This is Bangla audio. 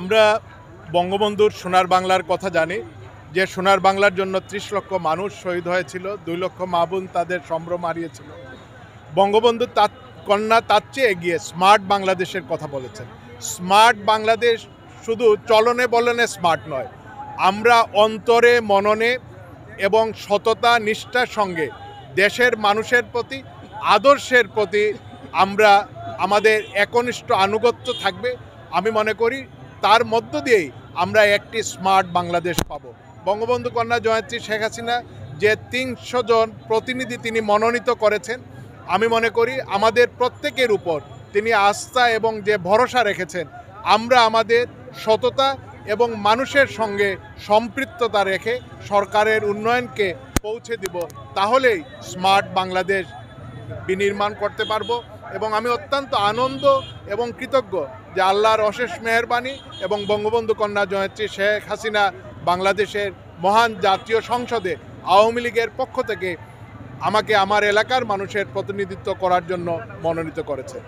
আমরা বঙ্গবন্ধুর সোনার বাংলার কথা জানি, যে সোনার বাংলার জন্য ত্রিশ লক্ষ মানুষ শহীদ হয়েছিল, দুই লক্ষ মাবুন তাদের সম্ভ্রম হারিয়েছিল। বঙ্গবন্ধু তার কন্যা তার চেয়ে এগিয়ে স্মার্ট বাংলাদেশের কথা বলেছেন। স্মার্ট বাংলাদেশ শুধু চলনে বলনে স্মার্ট নয়, আমরা অন্তরে মননে এবং সততা, নিষ্ঠার সঙ্গে দেশের মানুষের প্রতি, আদর্শের প্রতি আমরা আমাদের একনিষ্ঠ আনুগত্য থাকবে। আমি মনে করি তার মধ্য দিয়েই আমরা একটি স্মার্ট বাংলাদেশ পাব। বঙ্গবন্ধু কন্যা জয়ন্তী শেখ হাসিনা যে তিনশো জন প্রতিনিধি তিনি মনোনীত করেছেন, আমি মনে করি আমাদের প্রত্যেকের উপর তিনি আস্থা এবং যে ভরসা রেখেছেন, আমরা আমাদের সততা এবং মানুষের সঙ্গে সম্পৃক্ততা রেখে সরকারের উন্নয়নকে পৌঁছে দিব, তাহলেই স্মার্ট বাংলাদেশ বিনির্মাণ করতে পারব এবং আমি অত্যন্ত আনন্দ এবং কৃতজ্ঞ যে আল্লাহর অশেষ মেহরবানি এবং বঙ্গবন্ধু কন্যা জয়ত্রী শেখ হাসিনা বাংলাদেশের মহান জাতীয় সংসদে আওয়ামী লীগের পক্ষ থেকে আমাকে আমার এলাকার মানুষের প্রতিনিধিত্ব করার জন্য মনোনীত করেছে।